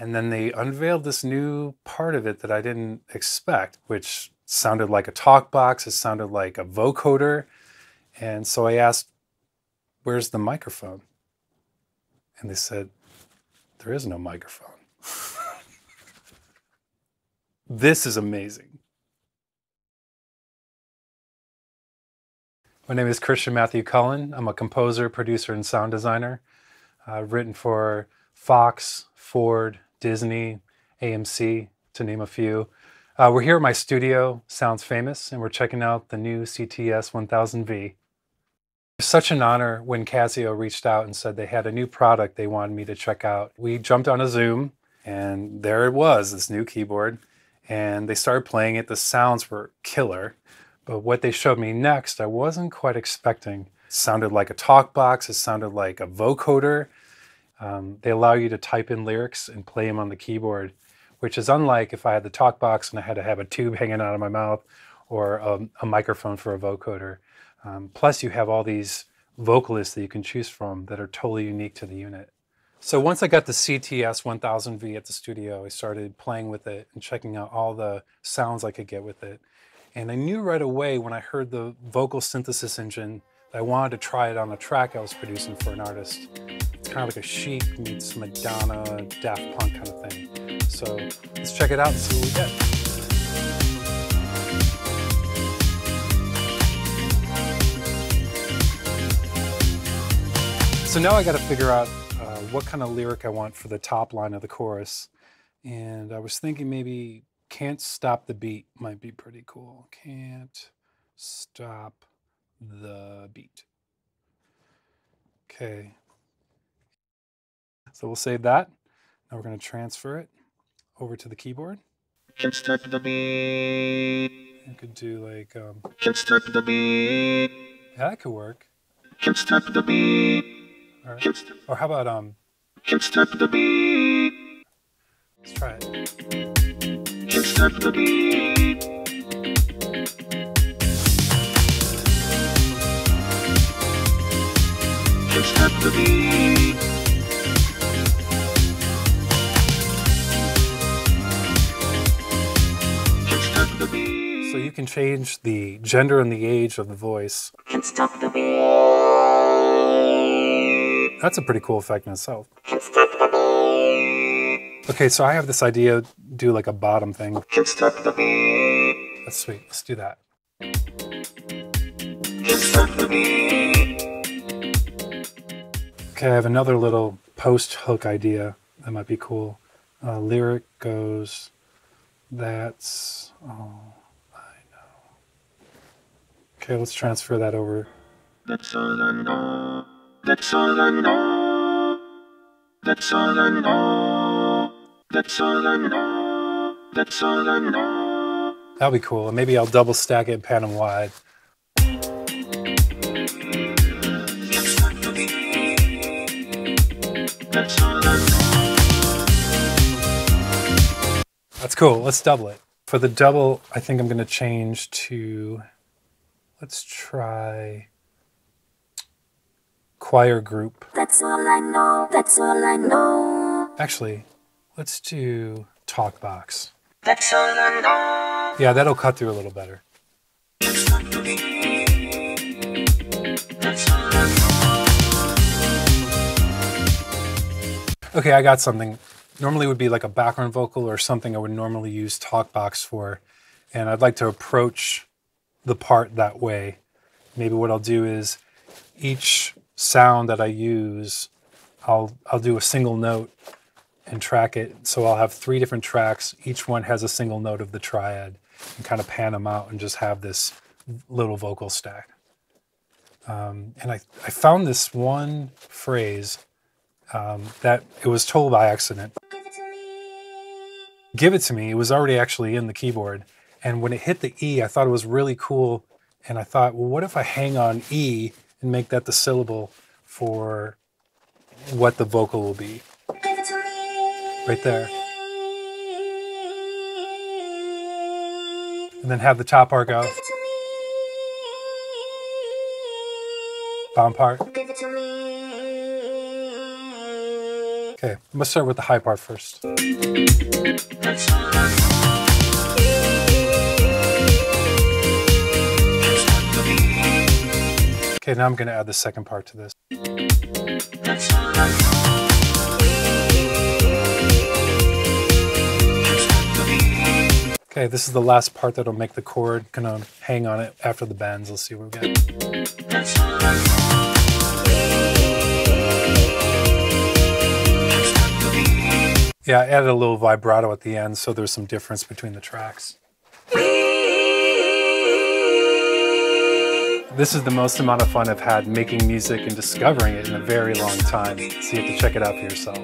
And then they unveiled this new part of it that I didn't expect, which sounded like a talk box. It sounded like a vocoder. And so I asked, Where's the microphone? And they said, There is no microphone. this is amazing. My name is Christian Matthew Cullen. I'm a composer, producer, and sound designer. I've written for Fox, Ford, Disney, AMC, to name a few. Uh, we're here at my studio, Sounds Famous, and we're checking out the new CTS 1000V. It's such an honor when Casio reached out and said they had a new product they wanted me to check out. We jumped on a Zoom, and there it was, this new keyboard. And they started playing it. The sounds were killer. But what they showed me next, I wasn't quite expecting. It sounded like a talk box, it sounded like a vocoder. Um, they allow you to type in lyrics and play them on the keyboard, which is unlike if I had the talk box and I had to have a tube hanging out of my mouth or a, a microphone for a vocoder. Um, plus, you have all these vocalists that you can choose from that are totally unique to the unit. So once I got the CTS 1000V at the studio, I started playing with it and checking out all the sounds I could get with it. And I knew right away when I heard the vocal synthesis engine that I wanted to try it on a track I was producing for an artist. Kind of like a Chic meets Madonna, Daft Punk kind of thing. So let's check it out and see what we get. So now I got to figure out uh, what kind of lyric I want for the top line of the chorus. And I was thinking maybe can't stop the beat might be pretty cool. Can't stop the beat. Okay. So we'll save that. Now we're going to transfer it over to the keyboard. Can't stop the beat. I could do like, um, Can't stop the beat. yeah, that could work. Can't stop the beat. Or, or how about, um, Can't stop the beat. let's try it. Can't the beat. Can't stop the beat. You can change the gender and the age of the voice. Stop the beat. That's a pretty cool effect in itself. Stop the beat. Okay, so I have this idea, do like a bottom thing. Stop the beat. That's sweet. Let's do that. Stop the beat. Okay, I have another little post hook idea that might be cool. Uh, lyric goes, That's know. Okay, let's transfer that over. That's all I know. That's all I know. That's all I know. That's all I know. That's all I know. That'll be cool. And maybe I'll double stack it and pan them wide. Can't stop the beat. That's all I know. That's cool. Let's double it. For the double, I think I'm going to change to, let's try choir group. That's all I know. That's all I know. Actually, let's do talk box. That's all I know. Yeah, that'll cut through a little better. Can't stop the beat. That's all I know. Okay, I got something. Normally it would be like a background vocal or something I would normally use TalkBox for. And I'd like to approach the part that way. Maybe what I'll do is each sound that I use, I'll I'll do a single note and track it. So I'll have three different tracks. Each one has a single note of the triad and kind of pan them out and just have this little vocal stack. Um, and I, I found this one phrase um, that it was told by accident. Give it to me. Give it to me. It was already actually in the keyboard. And when it hit the E, I thought it was really cool. And I thought, well, what if I hang on E and make that the syllable for what the vocal will be? Right there. And then have the top part go, bottom part. Okay, I'm gonna start with the high part first. Okay, now I'm gonna add the second part to this. To. Okay, this is the last part that'll make the chord. Gonna hang on it after the bends. Let's see what we get. To. Yeah, I added a little vibrato at the end, so there's some difference between the tracks. This is the most amount of fun I've had making music and discovering it in a very long time. So you have to check it out for yourself.